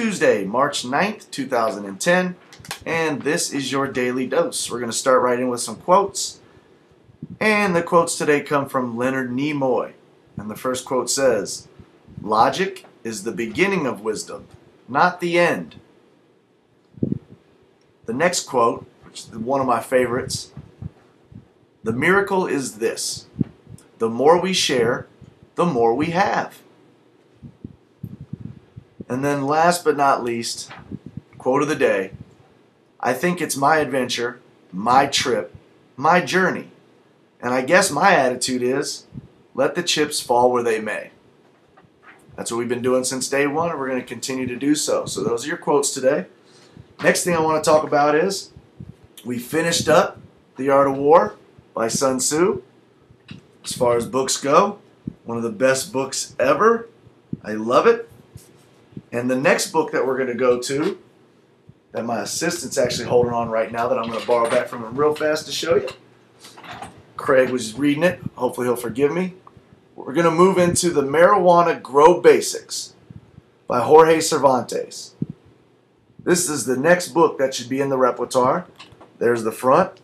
Tuesday, March 9th, 2010, and this is your daily dose. We're going to start right in with some quotes. And the quotes today come from Leonard Nimoy. And the first quote says, Logic is the beginning of wisdom, not the end. The next quote, which is one of my favorites, the miracle is this the more we share, the more we have. And then, last but not least, quote of the day I think it's my adventure, my trip, my journey. And I guess my attitude is let the chips fall where they may. That's what we've been doing since day one, and we're going to continue to do so. So, those are your quotes today. Next thing I want to talk about is we finished up The Art of War by Sun Tzu. As far as books go, one of the best books ever. I love it. And the next book that we're going to go to, that my assistant's actually holding on right now, that I'm going to borrow back from him real fast to show you. Craig was reading it. Hopefully, he'll forgive me. We're going to move into the Marijuana Grow Basics by Jorge Cervantes. This is the next book that should be in the repertoire. There's the front.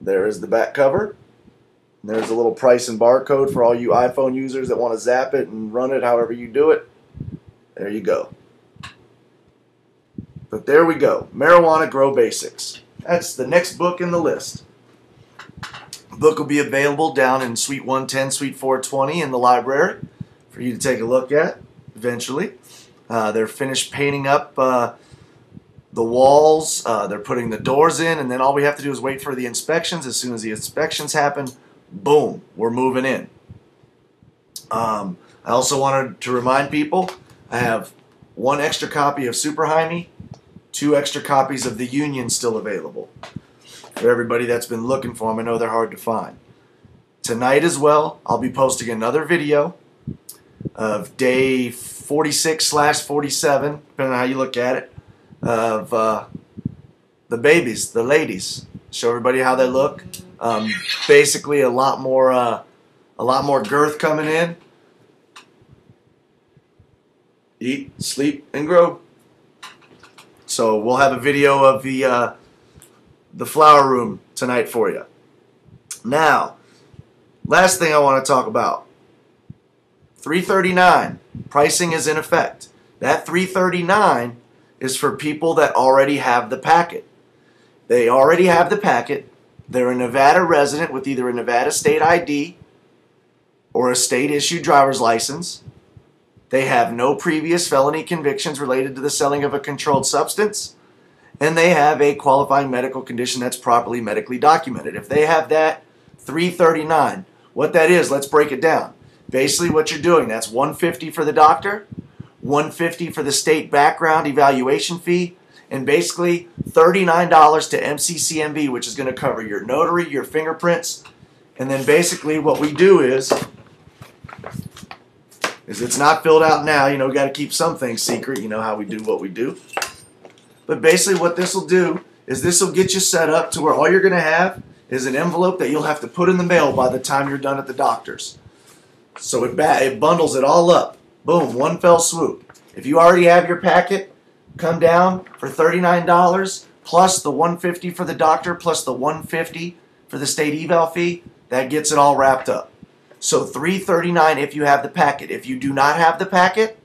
There is the back cover. There's a little price and barcode for all you iPhone users that want to zap it and run it however you do it. There you go. But there we go. Marijuana Grow Basics. That's the next book in the list. The book will be available down in Suite 110, Suite 420 in the library for you to take a look at eventually. Uh, they're finished painting up uh, the walls. Uh, they're putting the doors in, and then all we have to do is wait for the inspections. As soon as the inspections happen, boom, we're moving in. Um, I also wanted to remind people I have one extra copy of Super High Me, two extra copies of The Union still available. For everybody that's been looking for them, I know they're hard to find. Tonight as well, I'll be posting another video of day 46 slash 47, depending on how you look at it, of uh, the babies, the ladies. Show everybody how they look. Um, basically, a lot more, uh, a lot more girth coming in. Eat, sleep, and grow. So we'll have a video of the uh, the flower room tonight for you. Now, last thing I want to talk about. 339 pricing is in effect. That 339 is for people that already have the packet. They already have the packet. They're a Nevada resident with either a Nevada state ID or a state issued driver's license. They have no previous felony convictions related to the selling of a controlled substance. And they have a qualifying medical condition that's properly medically documented. If they have that, 339. What that is, let's break it down. Basically, what you're doing, that's 150 for the doctor, 150 for the state background evaluation fee, and basically $39 to MCCNV, which is going to cover your notary, your fingerprints, and then basically what we do is it's not filled out now. You know, we got to keep some things secret. You know how we do what we do. But basically, what this will do is this will get you set up to where all you're going to have is an envelope that you'll have to put in the mail by the time you're done at the doctor's. So it, it bundles it all up. Boom, one fell swoop. If you already have your packet, come down for $39 plus the 150 for the doctor plus the 150 for the state eval fee. That gets it all wrapped up. So 339 if you have the packet. If you do not have the packet,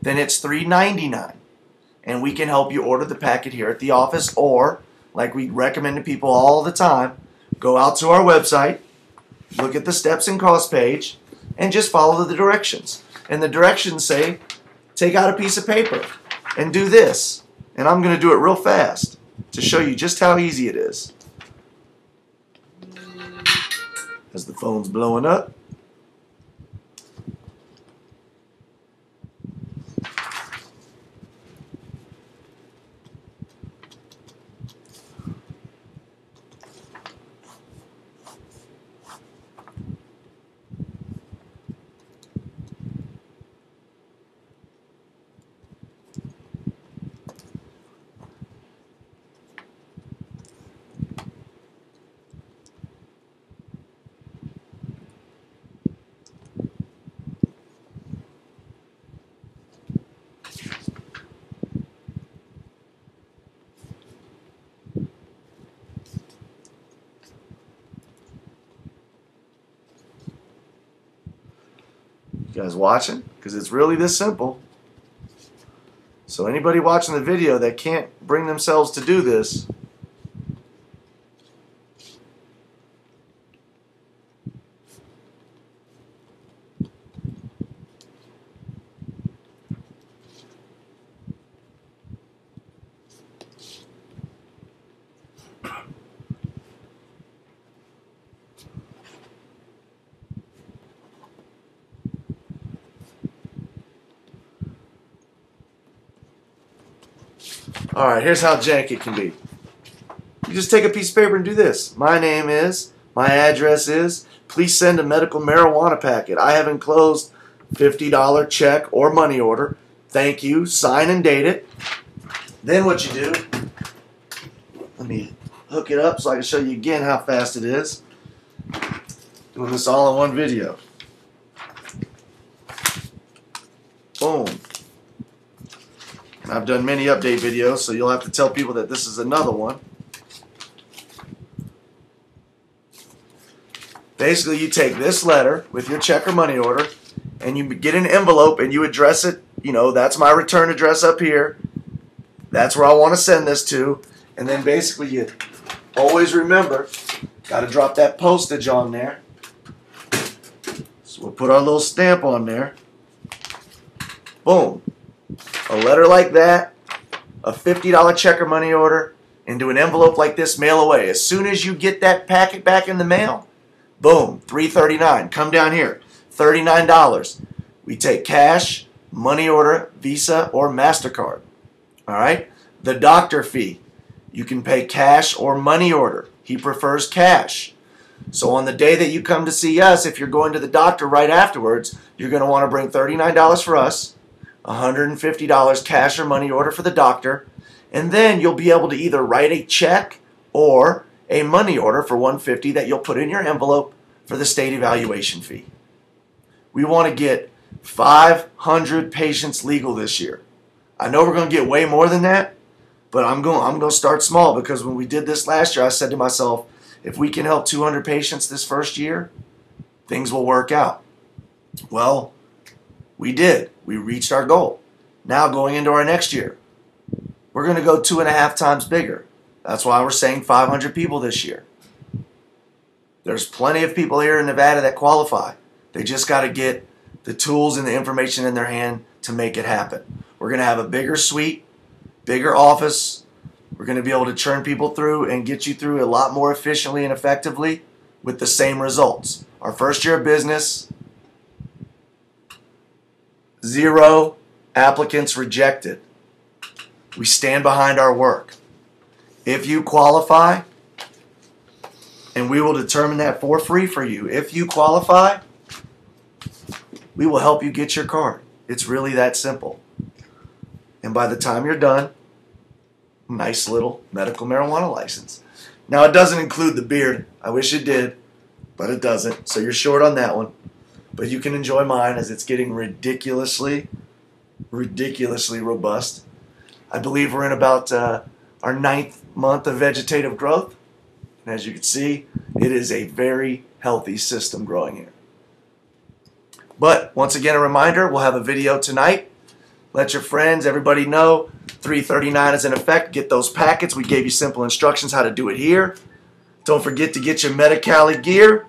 then it's 399. And we can help you order the packet here at the office or like we recommend to people all the time, go out to our website, look at the steps and cost page, and just follow the directions. And the directions say, take out a piece of paper and do this. And I'm going to do it real fast to show you just how easy it is. As the phone's blowing up. Guys watching? Because it's really this simple. So anybody watching the video that can't bring themselves to do this, All right, here's how jank it can be. You just take a piece of paper and do this. My name is, my address is, please send a medical marijuana packet. I have enclosed $50 check or money order. Thank you. Sign and date it. Then what you do, let me hook it up so I can show you again how fast it is. Doing this all in one video. Boom. I've done many update videos, so you'll have to tell people that this is another one. Basically, you take this letter with your check or money order, and you get an envelope and you address it. You know, that's my return address up here. That's where I want to send this to. And then basically, you always remember, got to drop that postage on there. So we'll put our little stamp on there. Boom a letter like that, a $50 check or money order, into an envelope like this, mail away. As soon as you get that packet back in the mail, boom, 339. Come down here, $39. We take cash, money order, Visa, or MasterCard. All right? The doctor fee. You can pay cash or money order. He prefers cash. So on the day that you come to see us, if you're going to the doctor right afterwards, you're going to want to bring $39 for us, $150 cash or money order for the doctor, and then you'll be able to either write a check or a money order for 150 that you'll put in your envelope for the state evaluation fee. We want to get 500 patients legal this year. I know we're going to get way more than that, but I'm going I'm going to start small because when we did this last year, I said to myself, if we can help 200 patients this first year, things will work out. Well, we did. We reached our goal. Now going into our next year, we're going to go two and a half times bigger. That's why we're saying 500 people this year. There's plenty of people here in Nevada that qualify. They just got to get the tools and the information in their hand to make it happen. We're going to have a bigger suite, bigger office. We're going to be able to churn people through and get you through a lot more efficiently and effectively with the same results. Our first year of business, Zero applicants rejected. We stand behind our work. If you qualify, and we will determine that for free for you. If you qualify, we will help you get your card. It's really that simple. And by the time you're done, nice little medical marijuana license. Now, it doesn't include the beard. I wish it did, but it doesn't. So you're short on that one but you can enjoy mine as it's getting ridiculously, ridiculously robust. I believe we're in about uh, our ninth month of vegetative growth. And as you can see, it is a very healthy system growing here. But once again, a reminder, we'll have a video tonight. Let your friends, everybody know 339 is in effect. Get those packets. We gave you simple instructions how to do it here. Don't forget to get your Medi-Cali gear.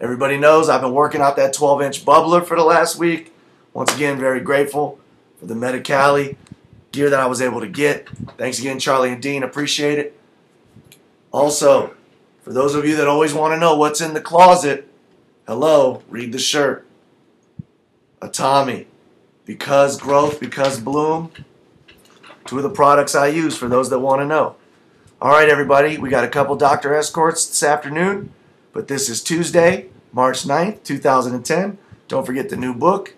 Everybody knows I've been working out that 12 inch bubbler for the last week. Once again, very grateful for the Medi-Cali gear that I was able to get. Thanks again, Charlie and Dean. Appreciate it. Also, for those of you that always want to know what's in the closet, hello, read the shirt. Atami. Because growth, because bloom. Two of the products I use for those that want to know. All right, everybody, we got a couple doctor escorts this afternoon. But this is Tuesday, March 9th, 2010. Don't forget the new book.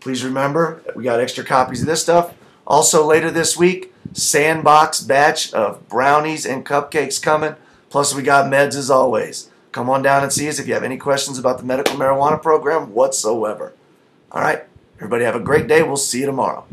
Please remember, we got extra copies of this stuff. Also, later this week, sandbox batch of brownies and cupcakes coming. Plus, we got meds as always. Come on down and see us if you have any questions about the medical marijuana program whatsoever. All right, everybody have a great day. We'll see you tomorrow.